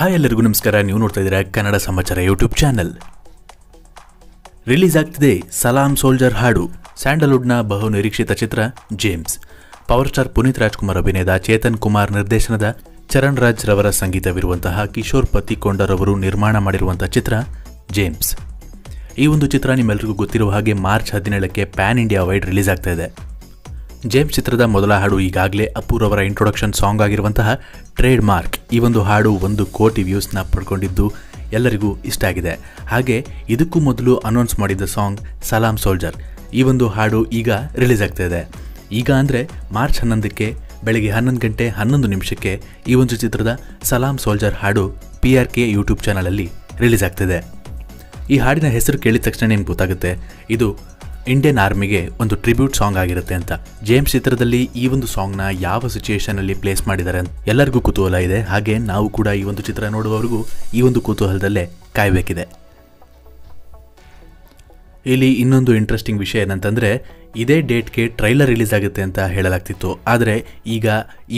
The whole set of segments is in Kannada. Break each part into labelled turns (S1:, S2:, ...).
S1: ಹಾಯ್ ಎಲ್ಲರಿಗೂ ನಮಸ್ಕಾರ. ನೀವು ನೋಡ್ತಾ ಇದ್ದೀರಾ ಕನ್ನಡ ಸಮಾಚಾರ ಯೂಟ್ಯೂಬ್ ಚಾನೆಲ್ ರಿಲೀಸ್ ಆಗ್ತಿದೆ ಸಲಾಂ ಸೋಲ್ಜರ್ ಹಾಡು. ಸ್ಯಾಂಡಲ್ವುಡ್ನ ಬಹು ನಿರೀಕ್ಷಿತ ಚಿತ್ರ, James. Power star Puneeth Rajkumar ಅಭಿನಯದ ಚೇತನ್ ಕುಮಾರ್ ನಿರ್ದೇಶನದ ಚರಣ್ ರಾಜ್ ರವರ ಸಂಗೀತವಿರುವಂತಹ ಕಿಶೋರ್ ಪತಿಕೊಂಡರ್ ಅವರು ನಿರ್ಮಾಣ ಮಾಡಿರುವಂತಹ ಚಿತ್ರ, ಜೇಮ್ಸ್. ಈ ಒಂದು ಚಿತ್ರ ನಿಮ್ಮೆಲ್ಲರಿಗೂ ಗೊತ್ತಿರುವ ಹಾಗೆ ಮಾರ್ಚ್ ಹದಿನೇಳಕ್ಕೆ ಪ್ಯಾನ್ ಇಂಡಿಯಾ ವೈಡ್ ರಿಲೀಸ್ ಆಗ್ತಾ ಇದೆ. ಜೇಮ್ಸ್ ಚಿತ್ರದ ಮೊದಲ ಹಾಡು ಈಗಾಗಲೇ ಅವರ ಇಂಟ್ರೊಡಕ್ಷನ್ ಸಾಂಗ್ ಆಗಿರುವಂತಹ ಟ್ರೇಡ್ ಮಾರ್ಕ್ ಈ ಒಂದು ಹಾಡು ಒಂದು ಕೋಟಿ ವ್ಯೂಸ್ನ ಪಡ್ಕೊಂಡಿದ್ದು ಎಲ್ಲರಿಗೂ ಇಷ್ಟ ಆಗಿದೆ. ಹಾಗೆ ಇದಕ್ಕೂ ಮೊದಲು ಅನೌನ್ಸ್ ಮಾಡಿದ್ದ ಸಾಂಗ್ ಸಲಾಂ ಸೋಲ್ಜರ್ ಈ ಒಂದು ಹಾಡು ಈಗ ರಿಲೀಸ್ ಆಗ್ತಾ ಇದೆ. ಈಗ ಅಂದರೆ ಮಾರ್ಚ್ ಹನ್ನೊಂದಕ್ಕೆ, ಬೆಳಗ್ಗೆ ಹನ್ನೊಂದು ಗಂಟೆ ಹನ್ನೊಂದು ನಿಮಿಷಕ್ಕೆ ಈ ಒಂದು ಚಿತ್ರದ ಸಲಾಂ ಸೋಲ್ಜರ್ ಹಾಡು ಪಿ ಆರ್ ಕೆ ಯೂಟ್ಯೂಬ್ ಚಾನಲಲ್ಲಿ ರಿಲೀಸ್ ಆಗ್ತಿದೆ ಈ ಹಾಡಿನ ಹೆಸರು ಕೇಳಿದ ತಕ್ಷಣ ನಿಮ್ಗೆ ಗೊತ್ತಾಗುತ್ತೆ. ಇದು ಇಂಡಿಯನ್ ಆರ್ಮಿಗೆ ಒಂದು ಟ್ರಿಬ್ಯೂಟ್ ಸಾಂಗ್ ಆಗಿರುತ್ತೆ ಅಂತ. ಜೇಮ್ಸ್ ಚಿತ್ರದಲ್ಲಿ ಈ ಒಂದು ಸಾಂಗ್ನ ಯಾವ ಸಿಚುಯೇಷನ್ ಅಲ್ಲಿ ಪ್ಲೇಸ್ ಮಾಡಿದ್ದಾರೆ ಅಂತ ಎಲ್ಲರಿಗೂ ಕುತೂಹಲ ಇದೆ. ಹಾಗೆ ನಾವು ಕೂಡ ಈ ಒಂದು ಚಿತ್ರ ನೋಡುವವರೆಗೂ ಈ ಒಂದು ಕುತೂಹಲದಲ್ಲೇ ಕಾಯಬೇಕಿದೆ. ಇಲ್ಲಿ ಇನ್ನೊಂದು ಇಂಟ್ರೆಸ್ಟಿಂಗ್ ವಿಷಯ ಏನಂತಂದರೆ, ಇದೇ ಡೇಟ್ಗೆ ಟ್ರೈಲರ್ ರಿಲೀಸ್ ಆಗುತ್ತೆ ಅಂತ ಹೇಳಲಾಗ್ತಿತ್ತು. ಆದರೆ ಈಗ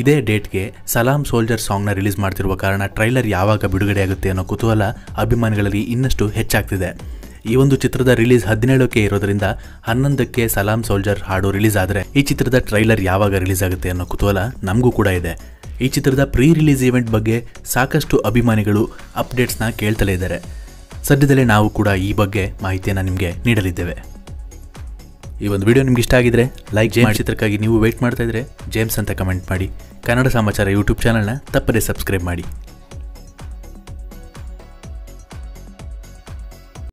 S1: ಇದೇ ಡೇಟ್ಗೆ ಸಲಾಂ ಸೋಲ್ಜರ್ ಸಾಂಗ್ನ ರಿಲೀಸ್ ಮಾಡ್ತಿರುವ ಕಾರಣ ಟ್ರೈಲರ್ ಯಾವಾಗ ಬಿಡುಗಡೆ ಆಗುತ್ತೆ ಅನ್ನೋ ಕುತೂಹಲ ಅಭಿಮಾನಿಗಳಲ್ಲಿ ಇನ್ನಷ್ಟು ಹೆಚ್ಚಾಗ್ತಿದೆ. ಈ ಒಂದು ಚಿತ್ರದ ರಿಲೀಸ್ ಹದಿನೇಳಕ್ಕೆ ಇರೋದ್ರಿಂದ ಹನ್ನೊಂದಕ್ಕೆ ಸಲಾಂ ಸೋಲ್ಜರ್ ಹಾಡು ರಿಲೀಸ್ ಆದರೆ ಈ ಚಿತ್ರದ ಟ್ರೈಲರ್ ಯಾವಾಗ ರಿಲೀಸ್ ಆಗುತ್ತೆ ಅನ್ನೋ ಕುತೂಹಲ ನಮಗೂ ಕೂಡ ಇದೆ. ಈ ಚಿತ್ರದ ಪ್ರೀ ರಿಲೀಸ್ ಇವೆಂಟ್ ಬಗ್ಗೆ ಸಾಕಷ್ಟು ಅಭಿಮಾನಿಗಳು ಅಪ್ಡೇಟ್ಸ್ನ ಕೇಳ್ತಲೇ ಇದ್ದಾರೆ. ಸದ್ಯದಲ್ಲೇ ನಾವು ಕೂಡ ಈ ಬಗ್ಗೆ ಮಾಹಿತಿಯನ್ನು ನಿಮಗೆ ನೀಡಲಿದ್ದೇವೆ. ಈ ಒಂದು ವಿಡಿಯೋ ನಿಮ್ಗೆ ಇಷ್ಟ ಆಗಿದ್ರೆ ಲೈಕ್ ಜೇಮ್ಸ್ ಚಿತ್ರಕ್ಕಾಗಿ ನೀವು ವೇಟ್ ಮಾಡ್ತಾ ಇದ್ರೆ ಜೇಮ್ಸ್ ಅಂತ ಕಮೆಂಟ್ ಮಾಡಿ. ಕನ್ನಡ ಸಮಾಚಾರ ಯೂಟ್ಯೂಬ್ ಚಾನಲ್ನ ತಪ್ಪದೇ ಸಬ್ಸ್ಕ್ರೈಬ್ ಮಾಡಿ.